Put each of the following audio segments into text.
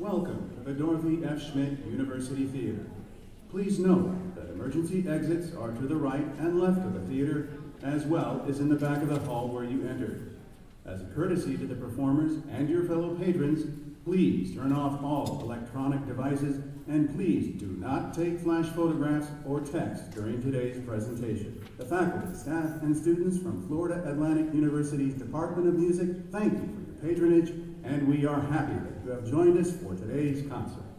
the Dorothy F. Schmidt University Theater. Please note that emergency exits are to the right and left of the theater, as well as in the back of the hall where you entered. As a courtesy to the performers and your fellow patrons, please turn off all electronic devices and please do not take flash photographs or text during today's presentation. The faculty, staff, and students from Florida Atlantic University's Department of Music thank you for your patronage, and we are happy that you have joined us for today's concert.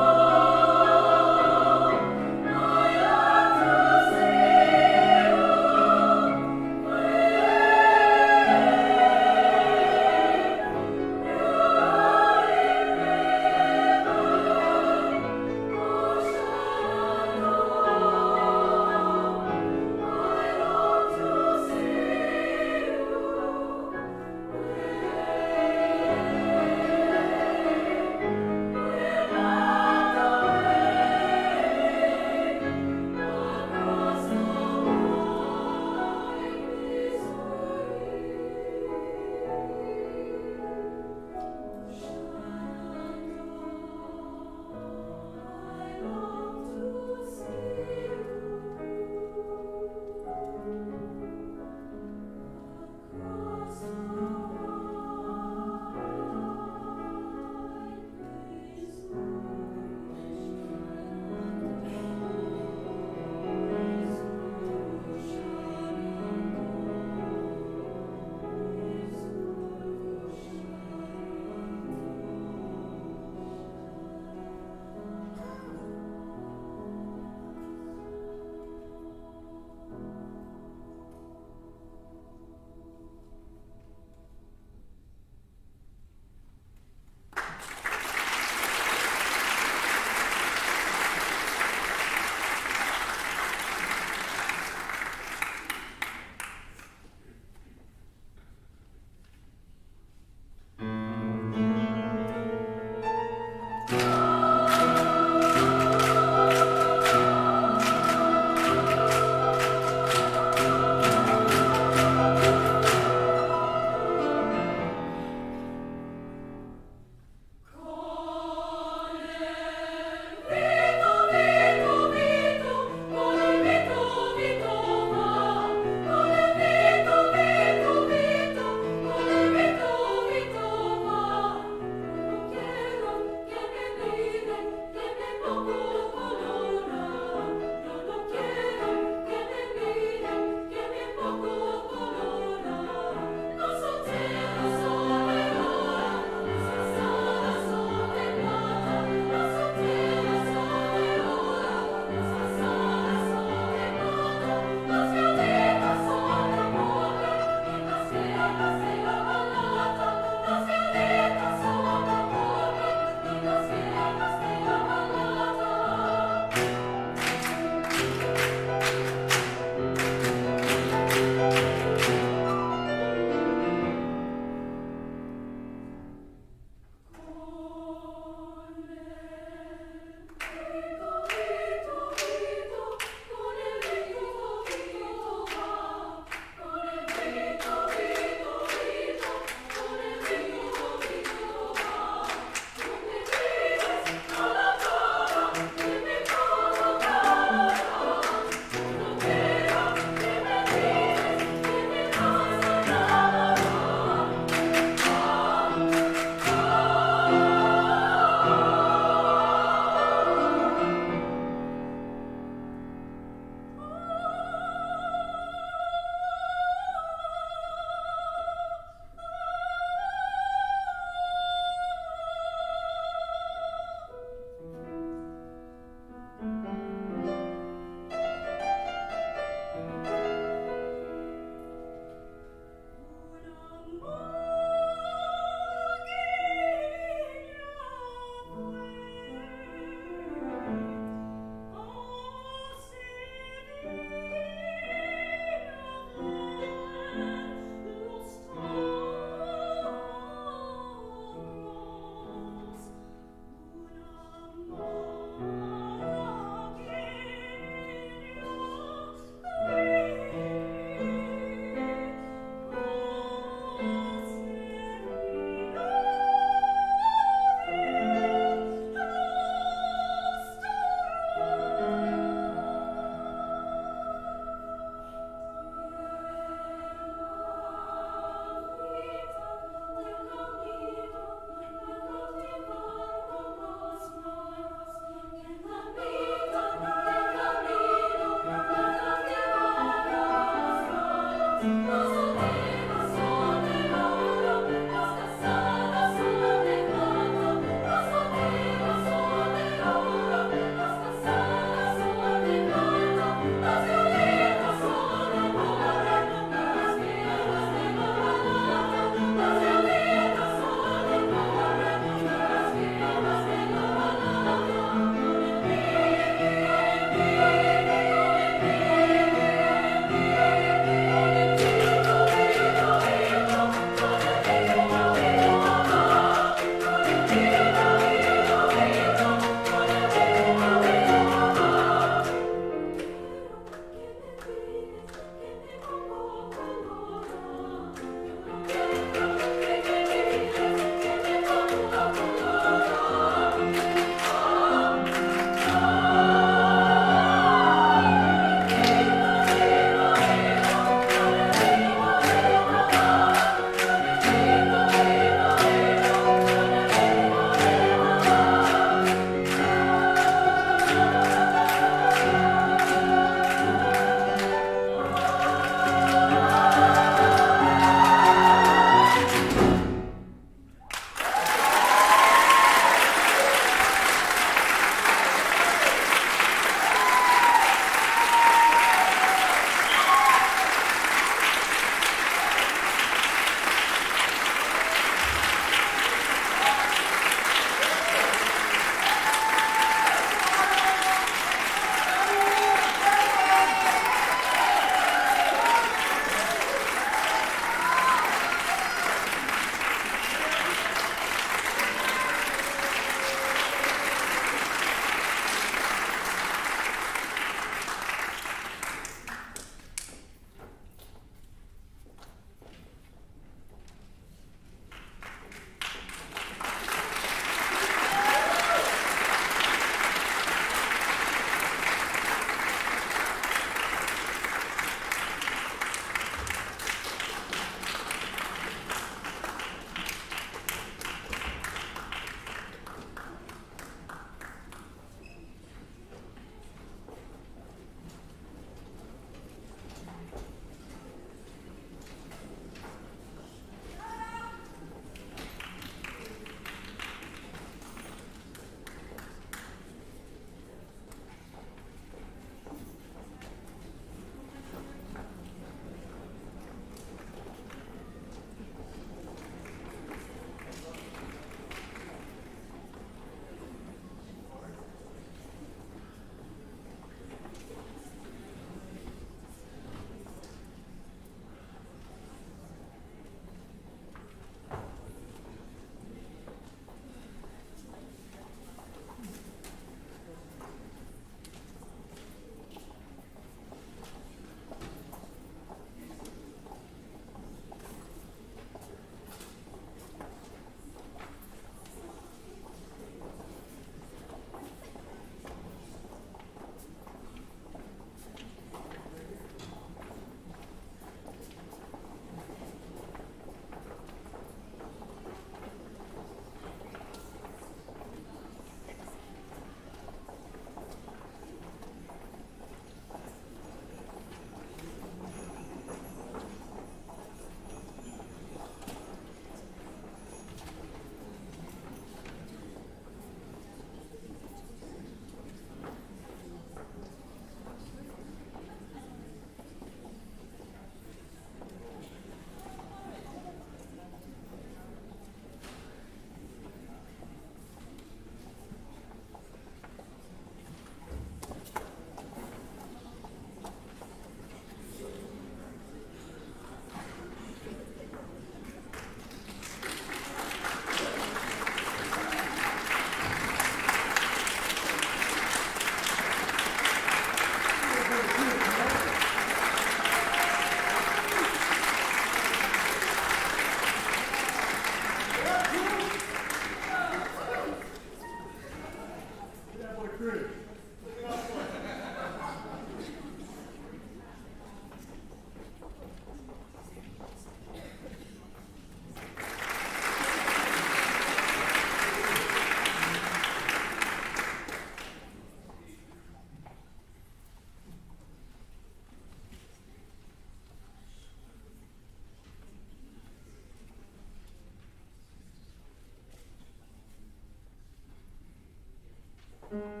you.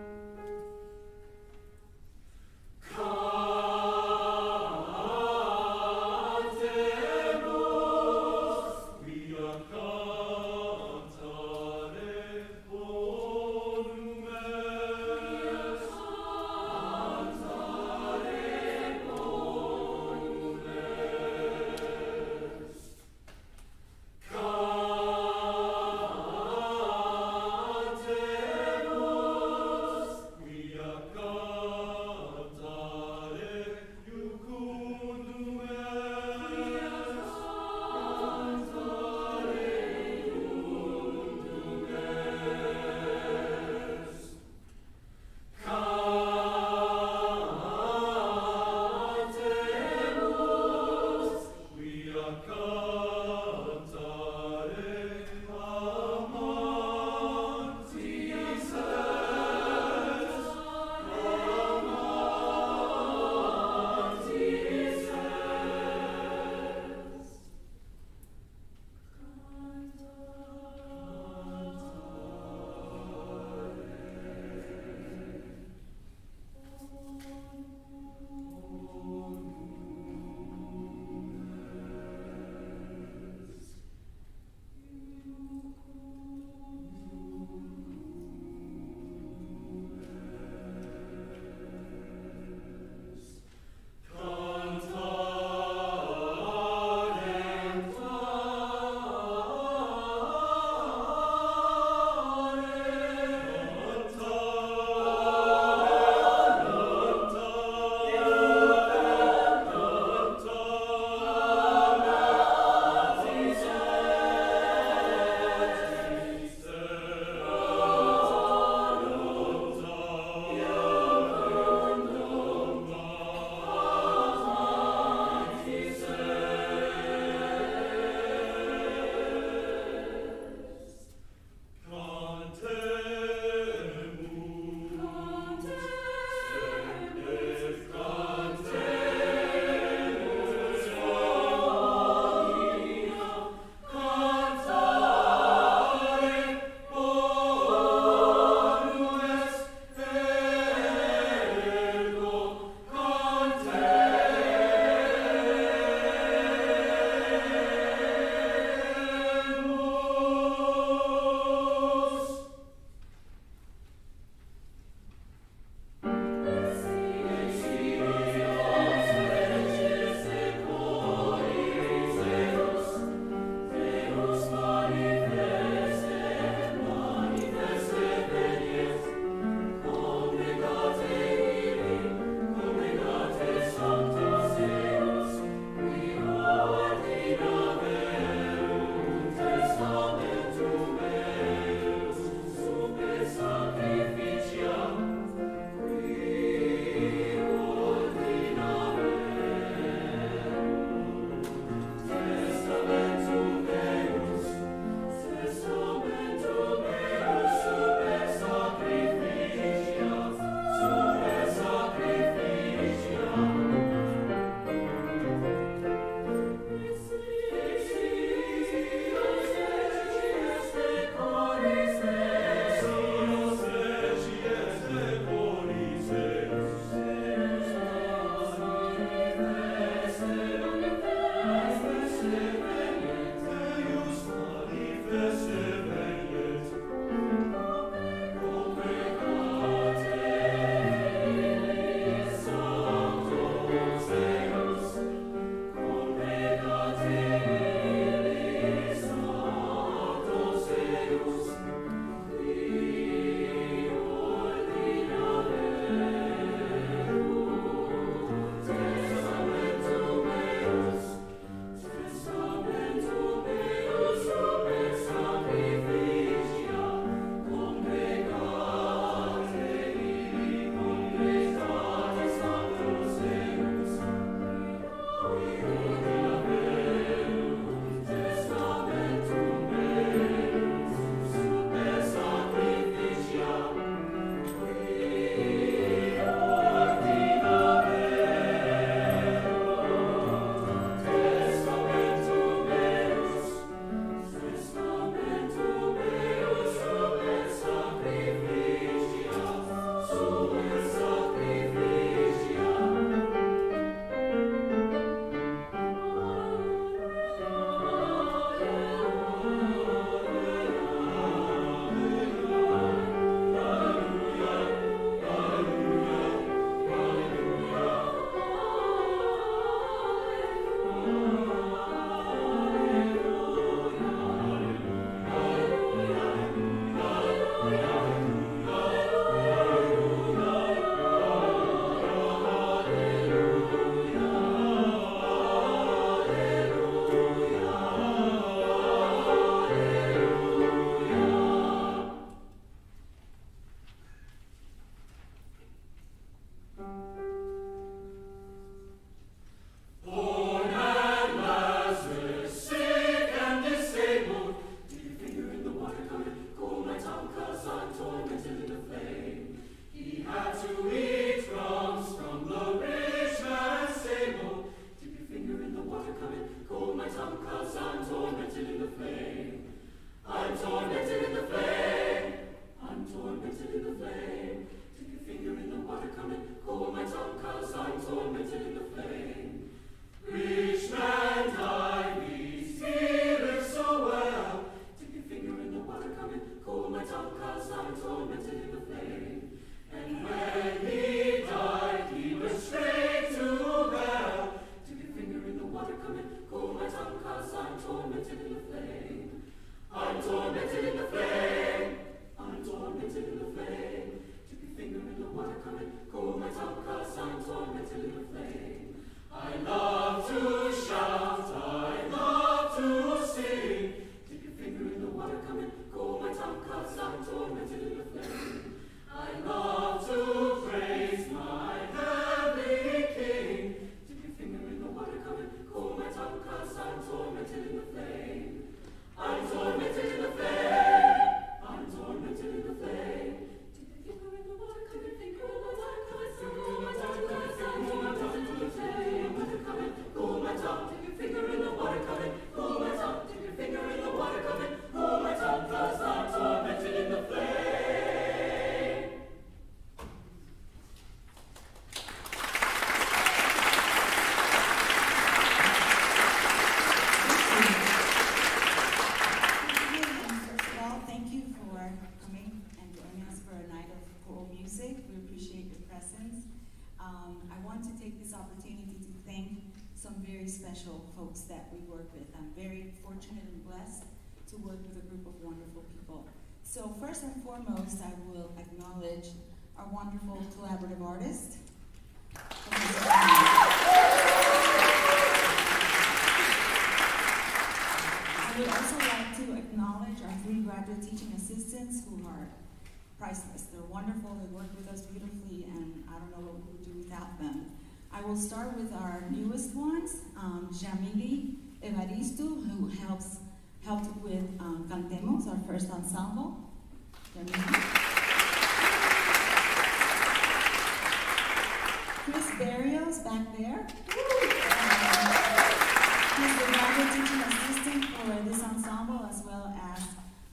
So first and foremost, I will acknowledge our wonderful collaborative artist. I would also like to acknowledge our three graduate teaching assistants who are priceless. They're wonderful, they work with us beautifully, and I don't know what we would do without them. I will start with our newest ones, um, Jamili Evaristo, who helps helped with um, Cantemos, our first ensemble. Chris Barrios back there. he's the graduate teaching assistant for this ensemble as well as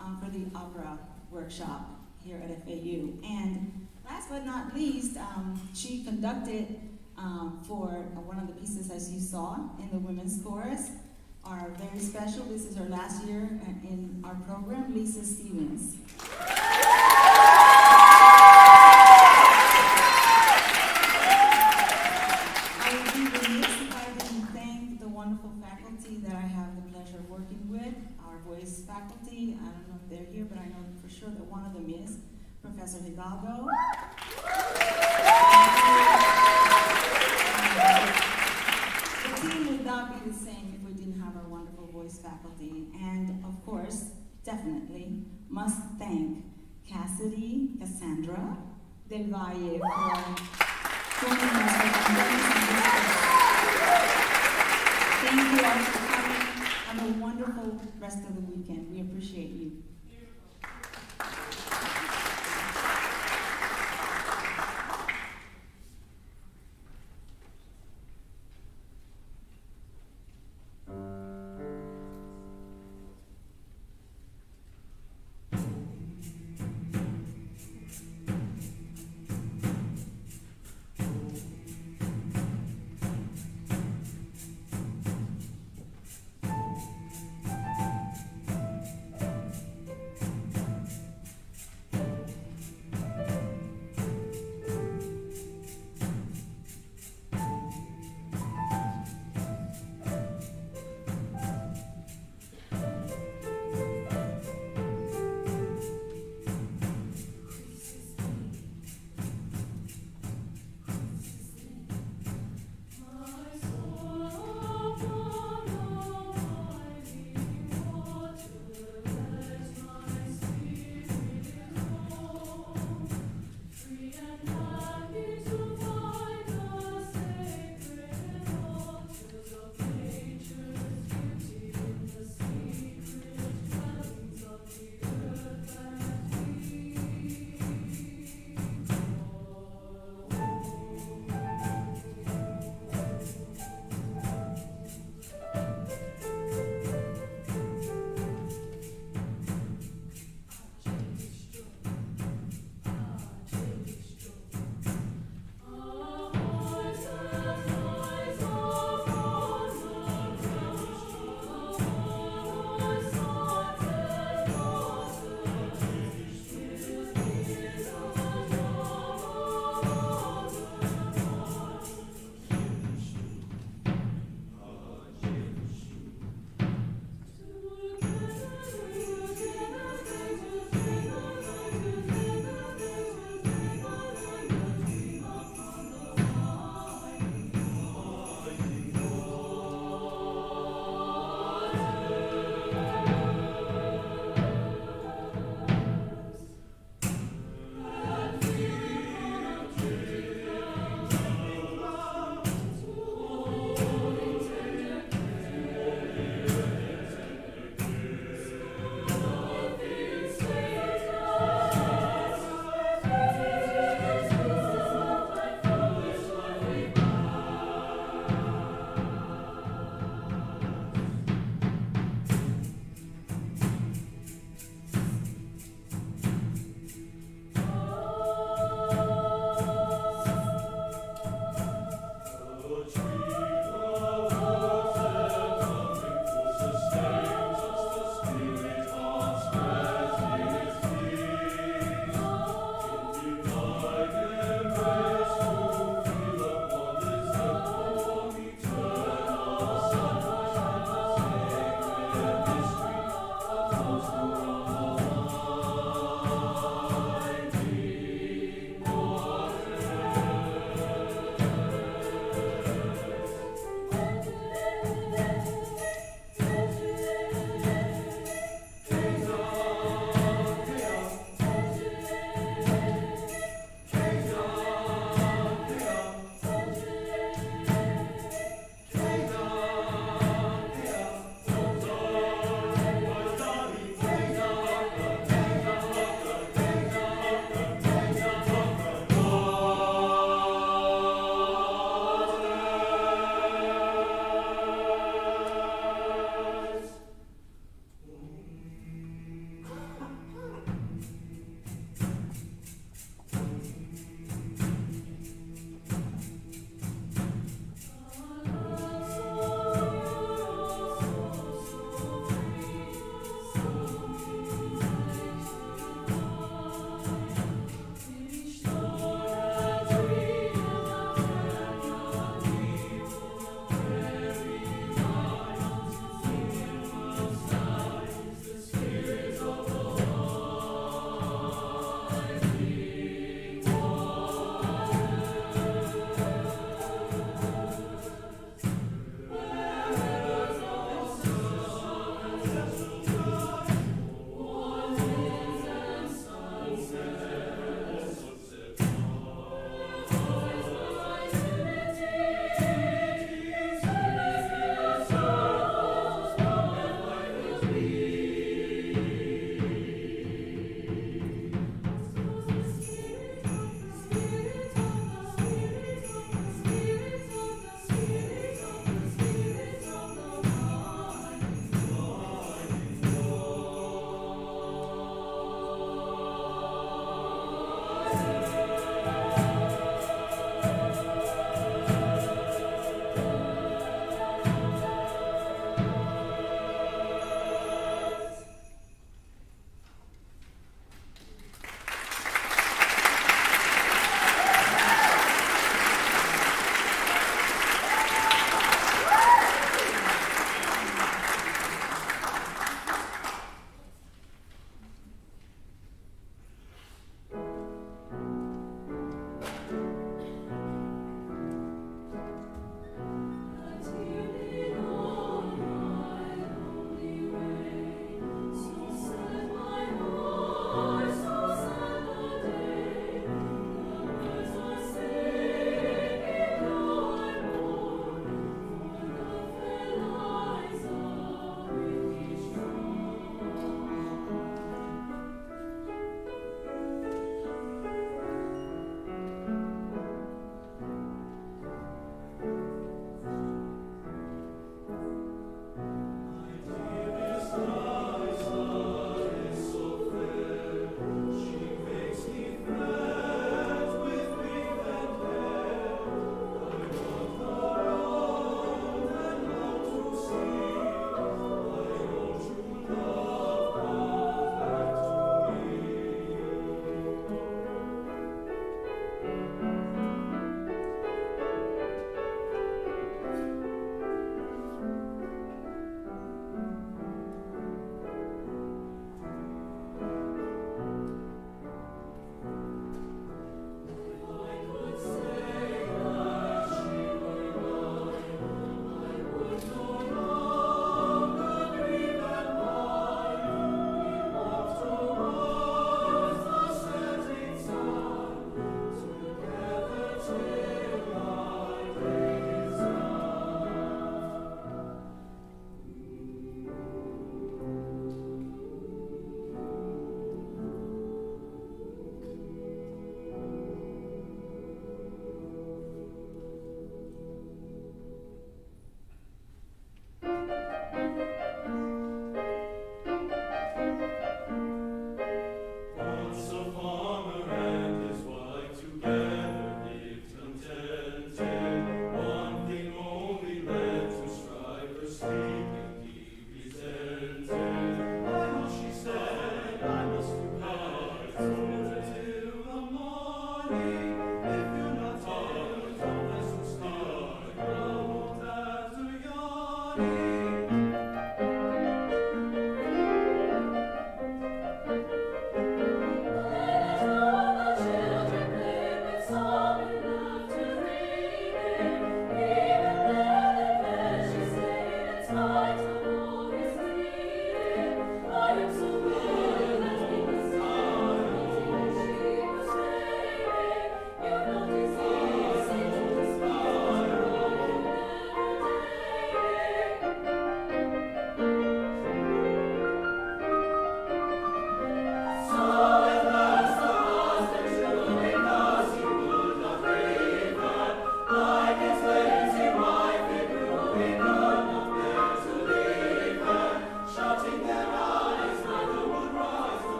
um, for the opera workshop here at FAU. And last but not least, um, she conducted um, for one of the pieces as you saw in the women's chorus are very special. This is her last year uh, in our program, Lisa Stevens. I would be remiss if I didn't thank the wonderful faculty that I have the pleasure of working with, our voice faculty. I don't know if they're here, but I know for sure that one of them is Professor Hidalgo. The team would not be the same voice faculty, and of course, definitely must thank Cassidy Cassandra Del Valle for joining us Thank you all for coming. Have a wonderful rest of the weekend. We appreciate you.